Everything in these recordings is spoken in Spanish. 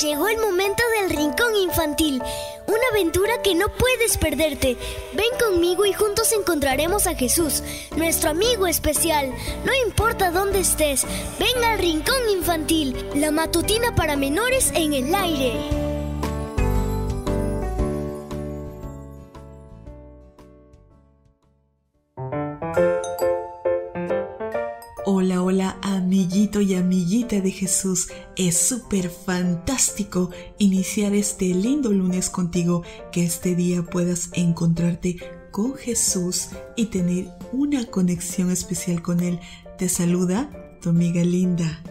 Llegó el momento del Rincón Infantil, una aventura que no puedes perderte. Ven conmigo y juntos encontraremos a Jesús, nuestro amigo especial. No importa dónde estés, ven al Rincón Infantil, la matutina para menores en el aire. Y amiguita de Jesús. Es súper fantástico iniciar este lindo lunes contigo, que este día puedas encontrarte con Jesús y tener una conexión especial con Él. Te saluda tu amiga linda.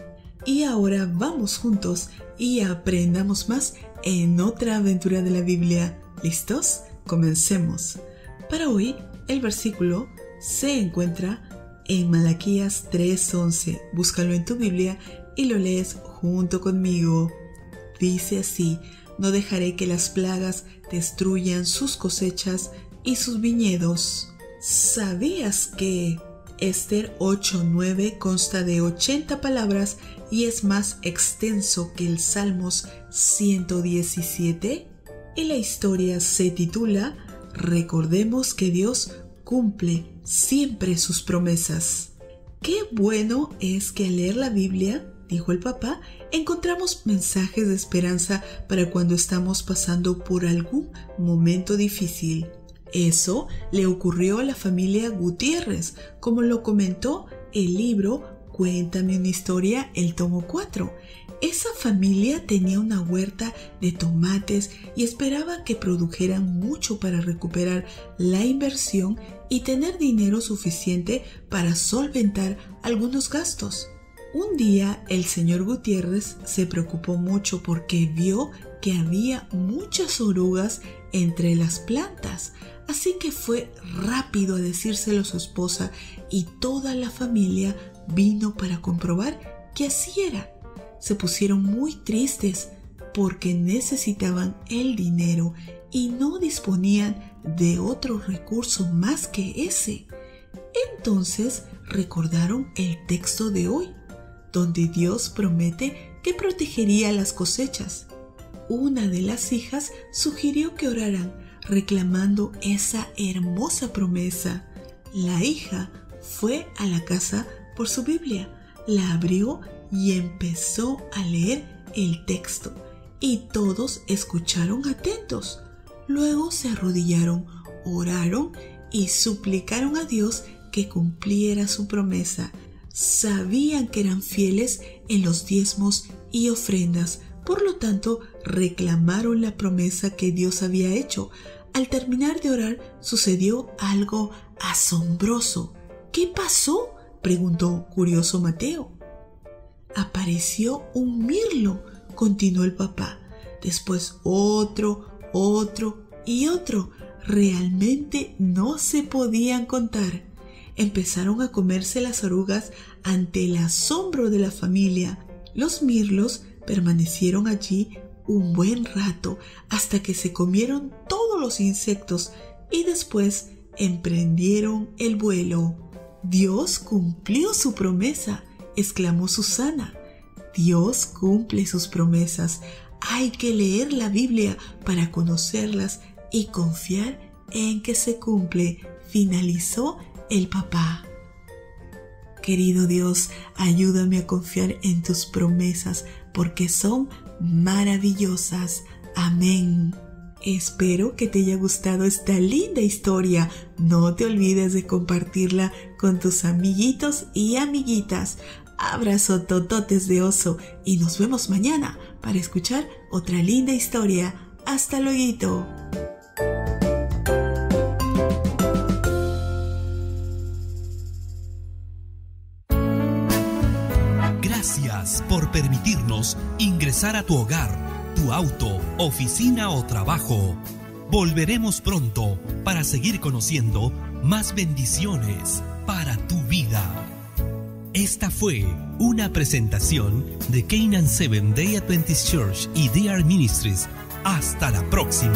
Y ahora vamos juntos y aprendamos más en otra aventura de la Biblia. ¿Listos? Comencemos. Para hoy, el versículo se encuentra en Malaquías 3:11. Búscalo en tu Biblia y lo lees junto conmigo. Dice así, no dejaré que las plagas destruyan sus cosechas y sus viñedos. ¿Sabías que Esther 8:9 consta de 80 palabras y es más extenso que el Salmos 117? Y la historia se titula Recordemos que Dios cumple siempre sus promesas. Qué bueno es que al leer la Biblia, dijo el papá, encontramos mensajes de esperanza para cuando estamos pasando por algún momento difícil. Eso le ocurrió a la familia Gutiérrez, como lo comentó el libro Cuéntame una historia, el tomo 4. Esa familia tenía una huerta de tomates y esperaba que produjeran mucho para recuperar la inversión y tener dinero suficiente para solventar algunos gastos. Un día el señor Gutiérrez se preocupó mucho porque vio que había muchas orugas entre las plantas, así que fue rápido a decírselo a su esposa y toda la familia vino para comprobar que así era. Se pusieron muy tristes porque necesitaban el dinero y no disponían de otro recurso más que ese. Entonces recordaron el texto de hoy, donde Dios promete que protegería las cosechas. Una de las hijas sugirió que oraran reclamando esa hermosa promesa. La hija fue a la casa por su Biblia, la abrió y empezó a leer el texto, y todos escucharon atentos. Luego se arrodillaron, oraron y suplicaron a Dios que cumpliera su promesa. Sabían que eran fieles en los diezmos y ofrendas, por lo tanto reclamaron la promesa que Dios había hecho. Al terminar de orar sucedió algo asombroso. ¿Qué pasó? preguntó curioso Mateo. Apareció un mirlo, continuó el papá. Después otro, otro y otro. Realmente no se podían contar. Empezaron a comerse las orugas ante el asombro de la familia. Los mirlos permanecieron allí un buen rato hasta que se comieron todos los insectos y después emprendieron el vuelo. Dios cumplió su promesa, exclamó Susana. Dios cumple sus promesas. Hay que leer la Biblia para conocerlas y confiar en que se cumple, finalizó el papá. Querido Dios, ayúdame a confiar en tus promesas porque son maravillosas. Amén. Espero que te haya gustado esta linda historia. No te olvides de compartirla con tus amiguitos y amiguitas. Abrazo tototes de oso y nos vemos mañana para escuchar otra linda historia. Hasta luego. Gracias por permitirnos ingresar a tu hogar tu auto, oficina o trabajo. Volveremos pronto para seguir conociendo más bendiciones para tu vida. Esta fue una presentación de Canaan Seven Day Adventist Church y DR Ministries. Hasta la próxima.